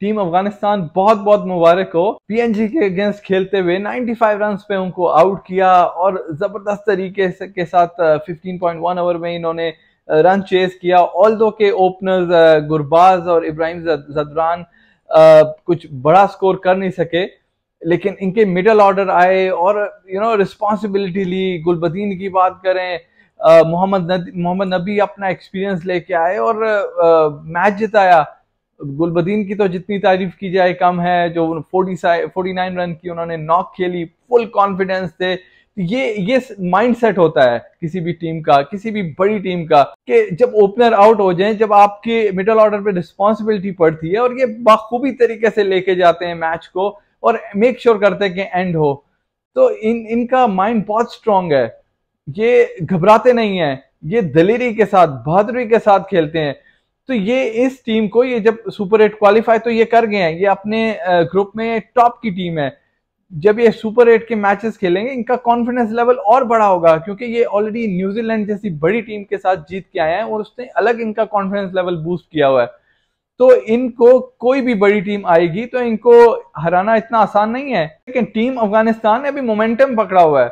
Team Afghanistan بہت بہت مبارک ہو۔ پی این جی کے اگینسٹ کھیلتے ہوئے نائنٹی فائیو رنز پہ ان کو آؤٹ کیا اور زبردست طریقے کے ساتھ ففٹین پوائنٹ ون اوور میں انہوں نے رن چیز کیا۔ آل دو کے اوپنرز گرباز اور ابراہیم زدران کچھ بڑا سکور کر نہیں سکے، لیکن ان کے مڈل آرڈر آئے اور یو نو رسپانسبلٹی لی۔ گلبدین کی بات کریں محمد محمد نبی اپنا ایکسپیرینس لے کے آئے اور میچ جتایا۔ گلبدین کی تو جتنی تعریف کی جائے کم ہے، جو فورٹی نائن رن کی انہوں نے ناک کھیلی فل کانفیڈنس تھے یہ یہ مائنڈ سیٹ ہوتا ہے کسی بھی ٹیم کا، کسی بھی بڑی ٹیم کا کہ جب اوپنر آؤٹ ہو جائیں، جب آپ کے مڈل آرڈر پہ رسپانسبلٹی پڑتی ہے اور یہ بخوبی طریقے سے لے کے جاتے ہیں میچ کو اور میک شور کرتے ہیں کہ اینڈ ہو۔ تو ان ان کا مائنڈ بہت سٹرونگ ہے۔ یہ گھبراتے نہیں ہیں۔ یہ دلیری کے ساتھ، بہادری کے ساتھ کھیلتے ہیں۔ تو یہ اس ٹیم کو یہ جب سپر ایٹ کوالیفائی تو یہ کر گئے ہیں، یہ اپنے گروپ میں ٹاپ کی ٹیم ہے۔ جب یہ سپر ایٹ کے میچز کھیلیں گے، ان کا کانفیڈنس لیول اور بڑا ہوگا، کیونکہ یہ آلریڈی نیوزی لینڈ جیسی بڑی ٹیم کے ساتھ جیت کے آئے ہیں اور اس نے الگ ان کا کانفیڈنس لیول بوسٹ کیا ہوا ہے۔ تو ان کو کوئی بھی بڑی ٹیم آئے گی تو ان کو ہرانا اتنا آسان نہیں ہے۔ لیکن ٹیم افغانستان نے بھی مومنٹم پکڑا ہوا ہے۔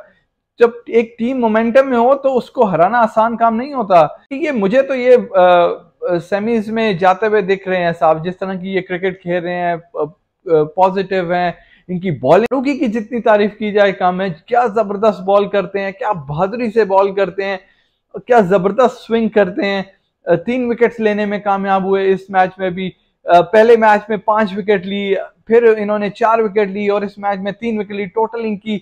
جب ایک ٹیم مومنٹم میں ہو تو اس کو ہرانا آسان کام نہیں ہوتا۔ یہ مجھے تو یہ سیمیز میں جاتے ہوئے دکھ رہے ہیں صاحب، جس طرح کی یہ کرکٹ کھیل رہے ہیں پازیٹیو ہیں، ان کی بالنگ روکی کی جتنی تعریف کی جائے کام ہے، کیا زبردست بال کرتے ہیں، کیا بہادری سے بال کرتے ہیں، کیا زبردست سوئنگ کرتے ہیں۔ تین وکٹس لینے میں کامیاب ہوئے اس میچ میں بھی۔ پہلے میچ میں پانچ وکٹ لی، پھر انہوں نے چار وکٹ لی اور اس میچ میں تین وکٹ لی۔ ٹوٹل ان کی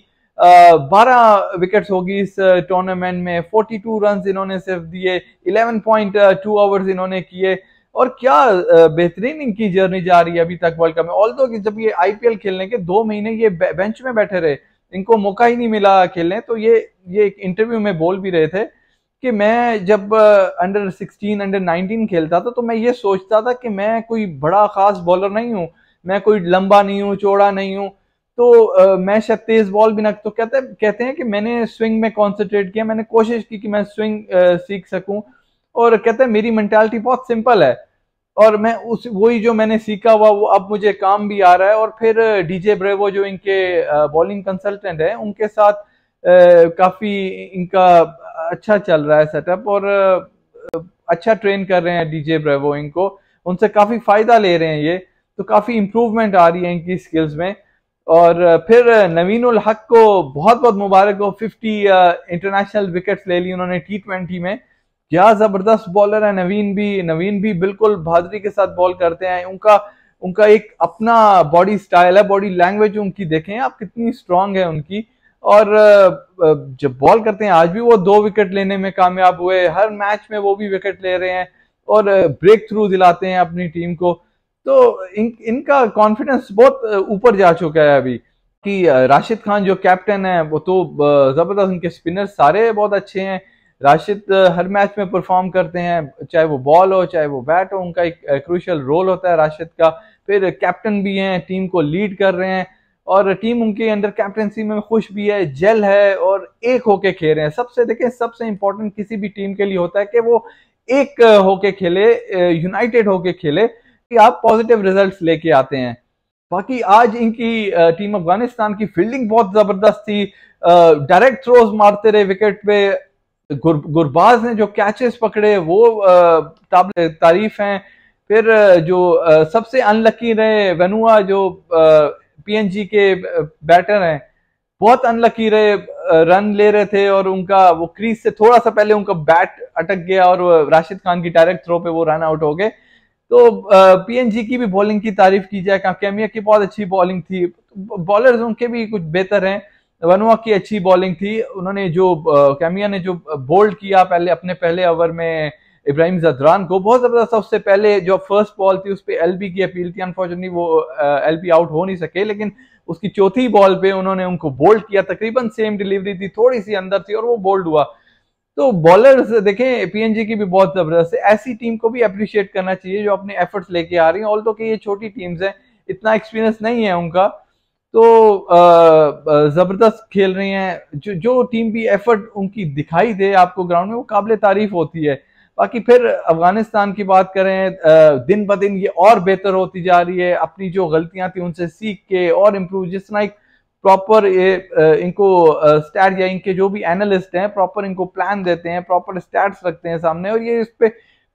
بارہ وکٹس ہوگی اس ٹورنامنٹ میں فورٹی ٹو رنز انہوں نے صرف دیے الیون پوائنٹ ٹو آورز انہوں نے کیے۔ اور کیا بہترین ان کی جرنی جا رہی ہے ابھی تک ورلڈ کپ میں؟ آل دو کہ جب یہ آئی پی ایل کھیلنے کے دو مہینے یہ بینچ میں بیٹھے رہے، ان کو موقع ہی نہیں ملا کھیلنے، تو یہ یہ ایک انٹرویو میں بول بھی رہے تھے کہ میں جب انڈر سکسٹین انڈر نائنٹین کھیلتا تھا، تو میں یہ سوچتا تھا کہ میں کوئی بڑا خاص بولر نہیں ہوں، میں کوئی لمبا نہیں ہوں، چوڑا نہیں ہوں۔ تو میں شاید تیز بال بھی نہ، تو کہتے کہتے ہیں کہ میں نے سوئنگ میں کانسنٹریٹ کیا، میں نے کوشش کی کہ میں سوئنگ سیکھ سکوں۔ اور کہتے ہیں میری مینٹالٹی بہت سمپل ہے۔ اور میں اس، وہی جو میں نے سیکھا ہوا، وہ اب مجھے کام بھی آ رہا ہے۔ اور پھر ڈی جے بریوو جو ان کے بالنگ کنسلٹنٹ ہیں، ان کے ساتھ کافی ان کا اچھا چل رہا ہے سیٹ اپ اور اچھا ٹرین کر رہے ہیں ڈی جے بریوو ان کو۔ ان سے کافی فائدہ لے رہے ہیں یہ۔ تو کافی امپروومنٹ آ رہی ہے ان کی سکلز میں۔ اور پھر نوین الحق کو بہت بہت مبارک ہو، ففٹی انٹرنیشنل وکٹس لے لی انہوں نے ٹی ٹوینٹی میں۔ کیا زبردست بالر ہے نوین بھی۔ نوین بھی بالکل بہادری کے ساتھ بال کرتے ہیں۔ ان کا ان کا ایک اپنا باڈی سٹائل ہے باڈی لینگویج ان کی دیکھیں آپ کتنی سٹرونگ ہے ان کی۔ اور جب بال کرتے ہیں، آج بھی وہ دو وکٹ لینے میں کامیاب ہوئے۔ ہر میچ میں وہ بھی وکٹ لے رہے ہیں۔ اور بریک تھرو دلاتے ہیں اپنی ٹیم کو۔ تو ان کا کانفیڈنس بہت اوپر جا چکا ہے ابھی کہ راشد خان جو کیپٹن ہے وہ تو زبردست ان کے سپنر سارے بہت اچھے ہیں۔ راشد ہر میچ میں پرفارم کرتے ہیں، چاہے وہ بال ہو، چاہے وہ بیٹ ہو، ان کا ایک کروشل رول ہوتا ہے راشد کا۔ پھر کیپٹن بھی ہیں ٹیم کو لیڈ کر رہے ہیں اور ٹیم ان کے اندر کیپٹنسی میں خوش بھی ہے جیل ہے اور ایک ہو کے کھیل رہے ہیں۔ سب سے، دیکھیں، سب سے امپورٹنٹ کسی بھی ٹیم کے لیے ہوتا ہے کہ وہ ایک ہو کے کھیلے یونائٹڈ ہو کے کھیلے۔ کہ آپ پازیٹیو ریزلٹس لے کے آتے ہیں۔ باقی آج ان کی ٹیم افغانستان کی فیلڈنگ بہت زبردست تھی۔ ڈائریکٹ تھروز مارتے رہے وکٹ پہ۔ گرباز نے جو کیچز پکڑے وہ قابل تعریف ہیں۔ پھر جو سب سے ان لکی رہے ونوا جو پی این جی کے بیٹر ہیں۔ بہت ان لکی رہے رن لے رہے تھے اور ان کا وہ کریز سے تھوڑا سا پہلے ان کا بیٹ اٹک گیا اور راشد خان کی ڈائریکٹ تھرو پہ وہ رن آؤٹ ہو گئے۔ تو پی این جی کی بھی بالنگ کی تعریف کی جائے کیمیا کی بہت اچھی بالنگ تھی۔ بالرز ان کے بھی کچھ بہتر ہیں۔ ونوا کی اچھی بالنگ تھی۔ انہوں نے جو کیمیا نے جو بولڈ کیا پہلے، اپنے پہلے اوور میں ابراہیم زدران کو، بہت زبردست۔ اس سے پہلے جو فرسٹ بال تھی، اس پہ ایل بی کی اپیل تھی۔ انفارچونیٹلی وہ ایل بی آؤٹ ہو نہیں سکے، لیکن اس کی چوتھی بال پہ انہوں نے ان کو بولڈ کیا۔ تقریباً سیم ڈیلیوری تھی، تھوڑی سی اندر تھی اور وہ بولڈ ہوا۔ تو بالرز دیکھیں پی این جی کی بھی بہت زبردست ہے۔ ایسی ٹیم کو بھی اپریشیٹ کرنا چاہیے جو اپنے ایفرٹس لے کے آ رہی ہیں۔ آل تو کہ یہ چھوٹی ٹیمز ہیں، اتنا ایکسپیرینس نہیں ہے ان کا۔ تو زبردست کھیل رہی ہیں۔ جو جو ٹیم بھی ایفرٹ ان کی دکھائی دے آپ کو گراؤنڈ میں، وہ قابل تعریف ہوتی ہے۔ باقی پھر افغانستان کی بات کریں دن ب دن یہ اور بہتر ہوتی جا رہی ہے۔ اپنی جو غلطیاں تھیں ان سے سیکھ کے اور امپروو جس طرح ایک پراپر ان کو سٹیٹ یا ان کے جو بھی اینالسٹ ہیں پراپر ان کو پلان دیتے ہیں پراپر سٹیٹس رکھتے ہیں سامنے اور یہ اس پہ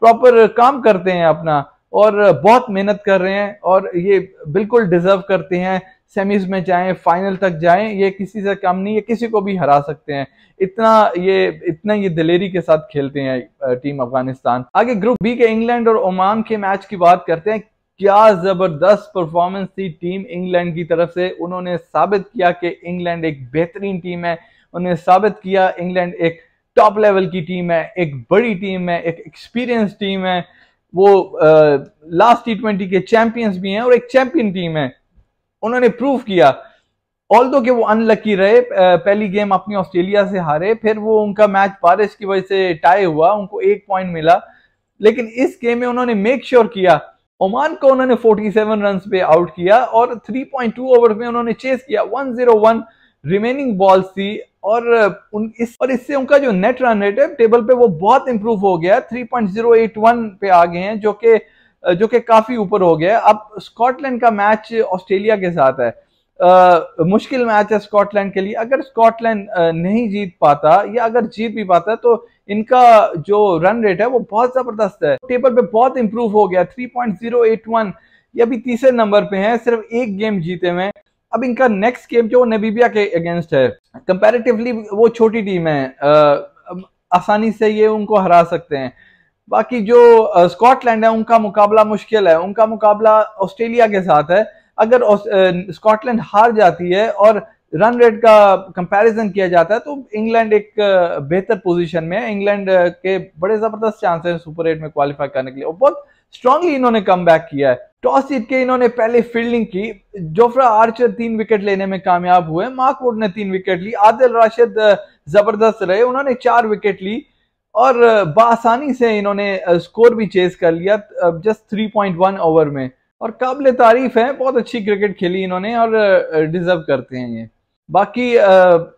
پراپر کام کرتے ہیں اپنا اور بہت محنت کر رہے ہیں اور یہ بالکل ڈیزرو کرتے ہیں۔ سیمیز میں جائیں فائنل تک جائیں، یہ کسی سے کم نہیں، یہ کسی کو بھی ہرا سکتے ہیں۔ اتنا یہ اتنا یہ دلیری کے ساتھ کھیلتے ہیں eh, ٹیم افغانستان۔ آگے گروپ بی کے انگلینڈ اور عمان کے میچ کی بات کرتے ہیں۔ کیا زبردست پرفارمنس تھی ٹیم انگلینڈ کی طرف سے۔ انہوں نے ثابت کیا کہ انگلینڈ ایک بہترین ٹیم ہے۔ انہوں نے ثابت کیا انگلینڈ ایک ٹاپ لیول کی ٹیم ہے، ایک بڑی ٹیم ہے، ایک ایکسپیرینس ٹیم ہے۔ وہ لاسٹ ٹی ٹوینٹی کے چیمپئنز بھی ہیں اور ایک چیمپئن ٹیم ہے۔ انہوں نے پروف کیا۔ آل دو کہ وہ ان لکی رہے پہلی گیم اپنی آسٹریلیا سے ہارے، پھر وہ ان کا میچ بارش کی وجہ سے ٹائی ہوا، ان کو ایک پوائنٹ ملا۔ لیکن اس گیم میں انہوں نے میک شیور کیا عمان کو انہوں نے 47 رنز پہ آؤٹ کیا اور 3.2 اوور میں انہوں نے چیز کیا 101 ریمیننگ بالز تھی اور اس اور اس سے ان کا جو نیٹ رن ریٹ ہے ٹیبل پہ وہ بہت امپروو ہو گیا 3.081 پہ آگئے ہیں، جو کہ جو کہ کافی اوپر ہو گیا۔ اب سکاٹ لینڈ کا میچ آسٹریلیا کے ساتھ ہے۔ مشکل میچ ہے سکاٹ لینڈ کے لیے۔ اگر سکاٹ لینڈ نہیں جیت پاتا یا اگر جیت بھی پاتا تو ان کا جو رن ریٹ ہے وہ بہت زبردست ہے۔ ٹیبل پہ بہت امپروو ہو گیا۔ 3.081 یہ ابھی تیسرے نمبر پہ ہیں، صرف ایک گیم جیتے ہوئے۔ اب ان کا نیکسٹ گیم جو نبیبیا کے اگینسٹ ہے۔ کمپیریٹیولی وہ چھوٹی ٹیم ہے۔ آسانی سے یہ ان کو ہرا سکتے ہیں۔ باقی جو سکاٹ لینڈ ہے، ان کا مقابلہ مشکل ہے۔ ان کا مقابلہ آسٹریلیا کے ساتھ ہے۔ اگر سکاٹ لینڈ ہار جاتی ہے اور رن ریٹ کا کمپیریزن کیا جاتا ہے تو انگلینڈ ایک بہتر پوزیشن میں ہے۔ انگلینڈ کے بڑے زبردست چانس ہیں سپر ایٹ میں کوالیفائی کرنے کے لیے۔ اور بہت سٹرونگلی انہوں نے کم بیک کیا ہے۔ ٹاس جیت کے انہوں نے پہلے فیلڈنگ کی۔ جوفرا آرچر تین وکٹ لینے میں کامیاب ہوئے۔ مارک ووڈ نے تین وکٹ لی۔ عادل راشد زبردست رہے۔ انہوں نے چار وکٹ لی۔ اور بآسانی سے انہوں نے سکور بھی چیز کر لیا جسٹ 3.1 اوور میں۔ اور قابل تعریف ہے، بہت اچھی کرکٹ کھیلی انہوں نے اور ڈیزرو کرتے ہیں یہ۔ باقی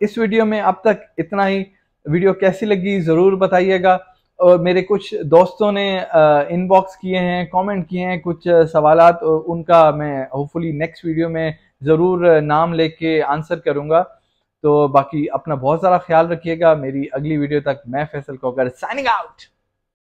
اس ویڈیو میں اب تک اتنا ہی۔ ویڈیو کیسی لگی ضرور بتائیے گا۔ اور میرے کچھ دوستوں نے ان باکس کیے ہیں کامنٹ کیے ہیں کچھ سوالات ان کا میں ہوپ فلی نیکسٹ ویڈیو میں ضرور نام لے کے آنسر کروں گا۔ تو باقی اپنا بہت سارا خیال رکھیے گا۔ میری اگلی ویڈیو تک میں فیصل کوکر سائننگ آؤٹ